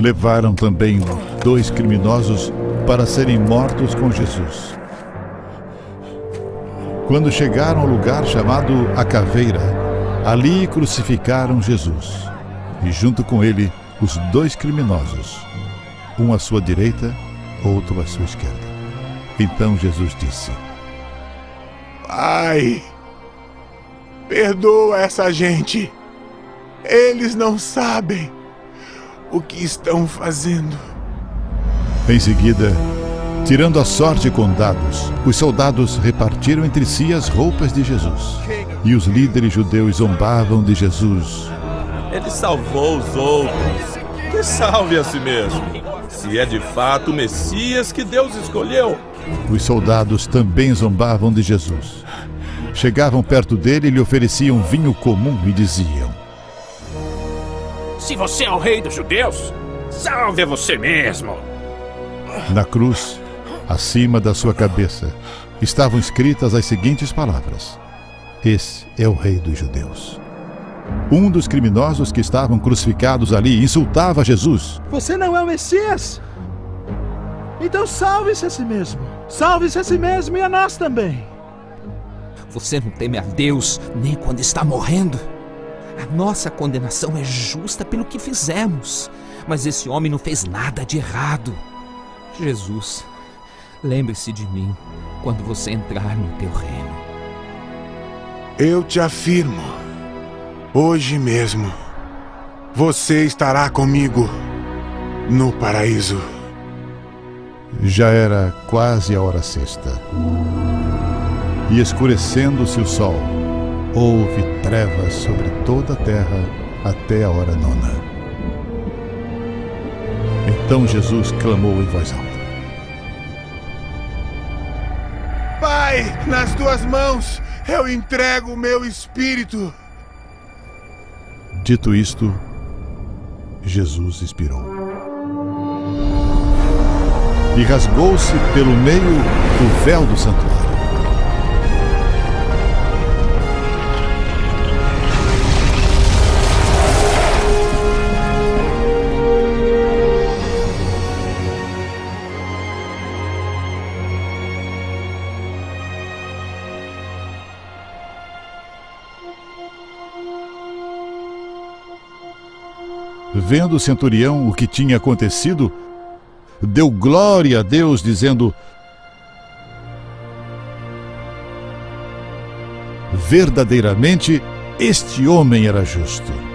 levaram também dois criminosos para serem mortos com Jesus. Quando chegaram ao lugar chamado A Caveira, ali crucificaram Jesus e, junto com ele, os dois criminosos, um à sua direita, outro à sua esquerda. Então Jesus disse: Pai, perdoa essa gente. Eles não sabem o que estão fazendo. Em seguida, tirando a sorte com dados, os soldados repartiram entre si as roupas de Jesus. E os líderes judeus zombavam de Jesus. Ele salvou os outros. Que salve a si mesmo. Se é de fato o Messias que Deus escolheu. Os soldados também zombavam de Jesus. Chegavam perto dele e lhe ofereciam vinho comum e diziam: Se você é o rei dos judeus, salve você mesmo. Na cruz, acima da sua cabeça, estavam escritas as seguintes palavras: Esse é o rei dos judeus. Um dos criminosos que estavam crucificados ali insultava Jesus. Você não é o Messias? Então salve-se a si mesmo. Salve-se a si mesmo e a nós também. Você não teme a Deus nem quando está morrendo. A nossa condenação é justa pelo que fizemos, mas esse homem não fez nada de errado. Jesus, lembre-se de mim quando você entrar no teu reino. Eu te afirmo, hoje mesmo, você estará comigo no paraíso. Já era quase a hora sexta. E escurecendo-se o sol, houve trevas sobre toda a terra até a hora nona. Então Jesus clamou em voz alta: Pai, nas tuas mãos eu entrego o meu espírito. Dito isto, Jesus expirou. E rasgou-se pelo meio o véu do santuário. Vendo o centurião o que tinha acontecido, deu glória a Deus, dizendo: Verdadeiramente este homem era justo.